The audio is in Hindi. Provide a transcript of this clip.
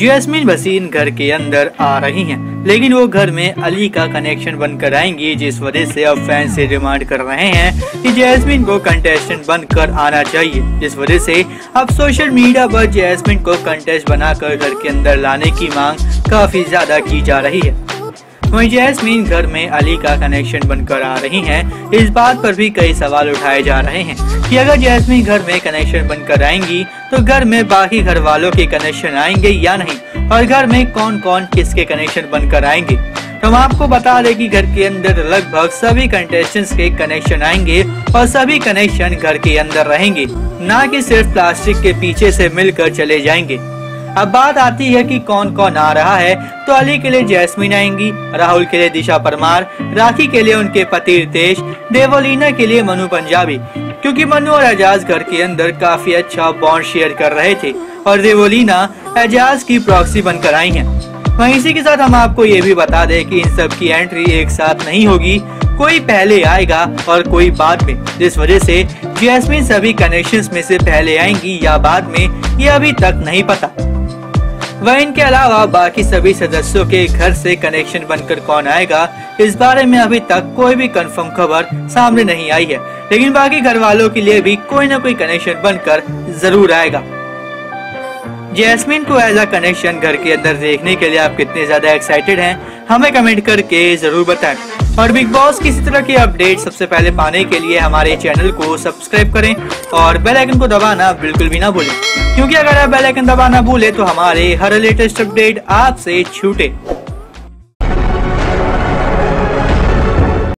जैस्मिन वसीन घर के अंदर आ रही हैं, लेकिन वो घर में अली का कनेक्शन बनकर आएँगी जिस वजह से अब फैंस से डिमांड कर रहे हैं कि जैस्मिन को कंटेस्टेंट बनकर आना चाहिए जिस वजह से अब सोशल मीडिया पर जैस्मिन को कंटेस्ट बनाकर घर के अंदर लाने की मांग काफ़ी ज़्यादा की जा रही है। वहीं जैस्मीन घर में अली का कनेक्शन बनकर आ रही हैं। इस बात पर भी कई सवाल उठाए जा रहे हैं कि अगर जैस्मीन घर में कनेक्शन बनकर आएँगी तो घर में बाकी घर वालों के कनेक्शन आएँगे या नहीं? और घर में कौन कौन किसके कनेक्शन बनकर आएँगे? तो हम आपको बता दें कि घर के अंदर लगभग सभी कंटेस्टेंट्स के कनेक्शन आएँगे और सभी कनेक्शन घर के अंदर रहेंगे, न कि सिर्फ़ प्लास्टिक के पीछे से मिलकर चले जाएँगे। अब बात आती है कि कौन कौन आ रहा है। तो अली के लिए जैस्मिन आएँगी, राहुल के लिए दिशा परमार, राखी के लिए उनके पति रितेश, देवोलीना के लिए मनु पंजाबी। क्योंकि मनु और एजाज घर के अंदर काफ़ी अच्छा बॉन्ड शेयर कर रहे थे और देवोलीना एजाज की प्रॉक्सी बनकर आई है। वहीं इसी के साथ हम आपको ये भी बता दें कि इन सब की एंट्री एक साथ नहीं होगी। कोई पहले आएगा और कोई बाद में, जिस वजह से जैस्मिन सभी कनेक्शंस में से पहले आएँगी या बाद में, ये अभी तक नहीं पता। वह इनके अलावा बाकी सभी सदस्यों के घर से कनेक्शन बनकर कौन आएगा, इस बारे में अभी तक कोई भी कंफर्म खबर सामने नहीं आई है। लेकिन बाकी घर वालों के लिए भी कोई ना कोई कनेक्शन बनकर ज़रूर आएगा। जैस्मिन को एज अ कनेक्शन घर के अंदर देखने के लिए आप कितने ज़्यादा एक्साइटेड हैं, हमें कमेंट करके ज़रूर बताएँ। और बिग बॉस की इसी तरह की अपडेट सबसे पहले पाने के लिए हमारे चैनल को सब्सक्राइब करें और बेल आइकन को दबाना बिल्कुल भी ना भूलें। क्योंकि अगर आप बेल आइकन दबाना भूले तो हमारे हर लेटेस्ट अपडेट आपसे छूटे।